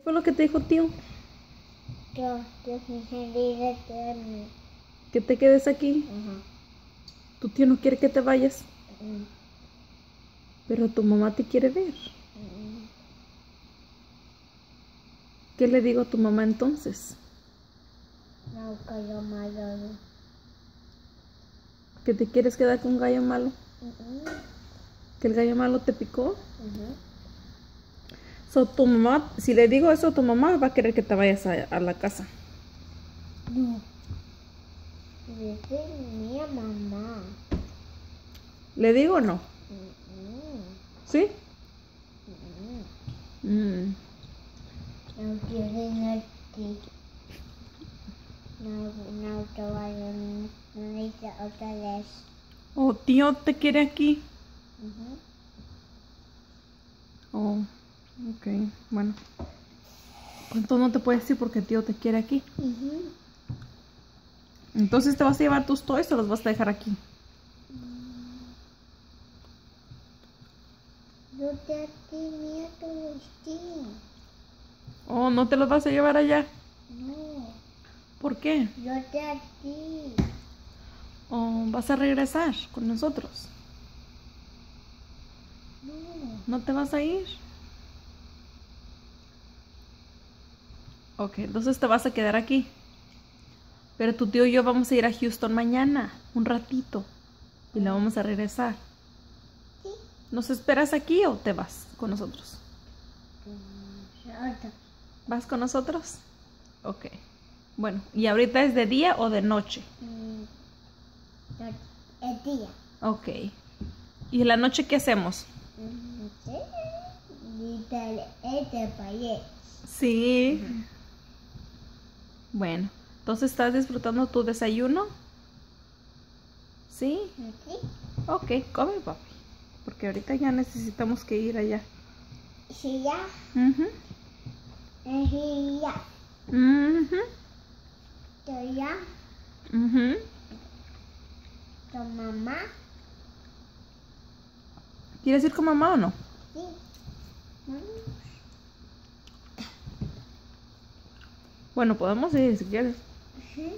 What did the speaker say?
¿Qué fue lo que te dijo tío? Yo. Que te quedes aquí. Ajá. Tu tío no quiere que te vayas, pero tu mamá te quiere ver. ¿Qué le digo a tu mamá entonces? No, malo. ¿Que te quieres quedar con un gallo malo? ¿Que el gallo malo te picó? So, tu mamá, si le digo eso a tu mamá, va a querer que te vayas a, a la casa. No. Dice mi mamá. ¿Le digo o no? Mm, ¿Sí? mm. Mm. No quieren aquí. No, no te vayan a otra vez. Oh, tío te quiere aquí. Ujú. Oh, ok, bueno. Entonces no te puedes decir porque tío te quiere aquí. Entonces te vas a llevar tus toys o los vas a dejar aquí. Yo te tenía. Oh, no te los vas a llevar allá. No, ¿Por qué? yo te aquí. Oh, vas a regresar con nosotros. No, ¿No te vas a ir? Ok, entonces te vas a quedar aquí. Pero tu tío y yo vamos a ir a Houston mañana, un ratito. Y la vamos a regresar. sí. ¿Nos esperas aquí o te vas con nosotros? ¿Vas con nosotros? Ok. Bueno, ¿y ahorita es de día o de noche? Mm, El día. Ok. ¿Y en la noche qué hacemos? Mm, sí. Y te- Este país. Sí. Bueno, entonces estás disfrutando tu desayuno. ¿Sí? ¿Sí? Ok, come papi. Porque ahorita ya necesitamos que ir allá. Sí, ya. Ujú, Sí, ya. ujú, Yo ya. Tu mamá. ¿Quieres ir con mamá o no? Sí. Bueno, podemos ir si quieres. sí.